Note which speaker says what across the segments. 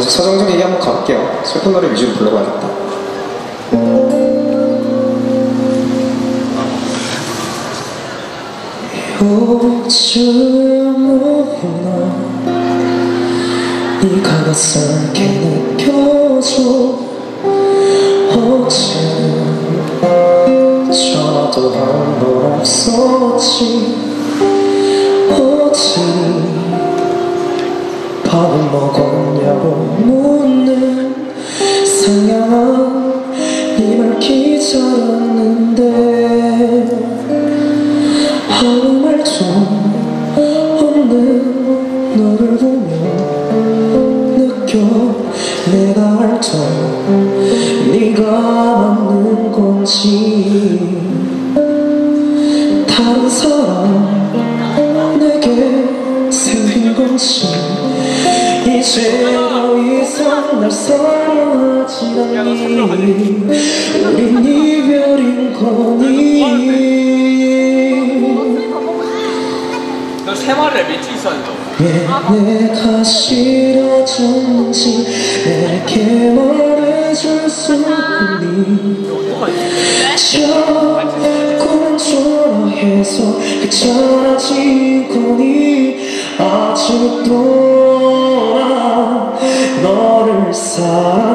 Speaker 1: 계속 서정적 얘기 한번 가볼게요. 슬픈 노래 위주로 불러봐야겠다. 네가 낯설게 느껴져 어제는 전화도 한번 없었지 어디 너를 보며 느껴. 내가 알던 네가 맞는 건지. 다른 사람 내게 생긴 건지. 이제 더 이상 날 사랑하지 않니? 우린 이별인 거니
Speaker 2: 세 마리를 며칠 있었는데
Speaker 1: 왜 내가 싫어졌는지. 내게 말해줄 수 있니? 자꾸만 좋아해서 귀찮아진 거니 아직도 난 너를 사랑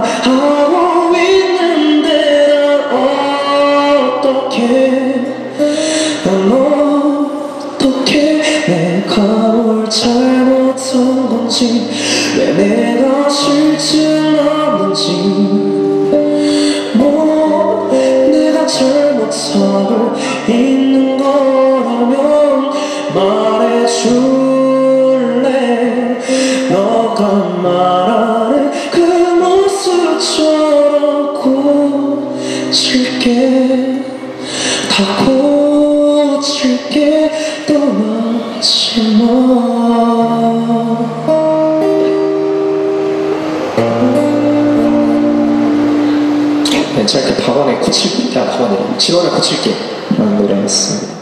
Speaker 1: 뭘 잘못한 건지 왜 내가 싫지 않았는지. 뭐 내가 잘못하고 있는 거라면 말해줄래? 너가 말하는 그 모습처럼 고칠게. 다 고 제가 그 답안에 고칠게, 아, 답안에. 7월에 고칠게. 라는 노래였습니다.